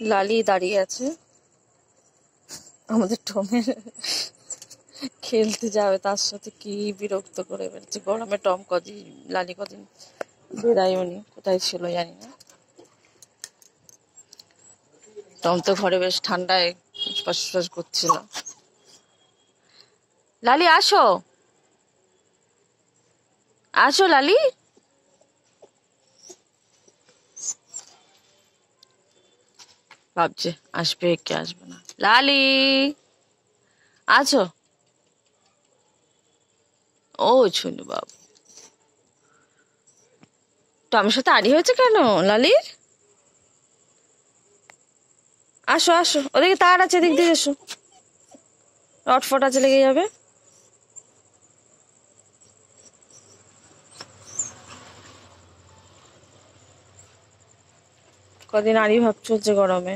লালি দাঁড়িয়ে আছে। আমাদের টমের খেলতে যাবে, তার সাথে কি বিরক্ত করে বেড়েছে গরমে টম কদিন, লালি কদিন বেড়াই উনি কোথায় ছিল জানি না। টম তো ঘরে বেশ ঠান্ডায় ফুসফাস করছিল। লালি, আসো। আসো লালি। ভাবছে, আসবে কে আসবে না। লালি, আছো? ও ছুনু বাবু। তো আমার সাথে আড়ি হয়েছে কেন লালির আসো আসো, ওদিকে তার আছে, এদিক দিয়ে এসো। রটফট আছে লেগে যাবে। কদিন আরই ভাব চলছে গরমে?